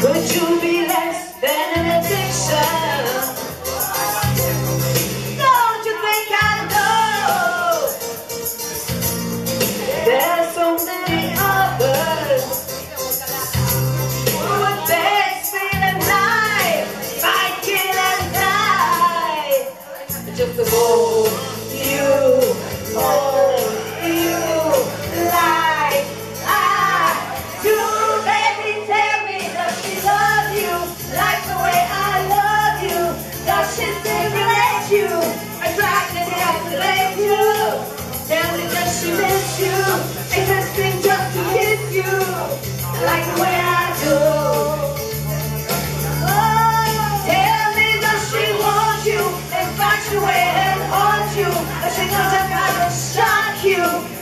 Could you be less than an addiction? Don't you think I know? There's so many others who would and die. Just a. you, I should know that I will shock you.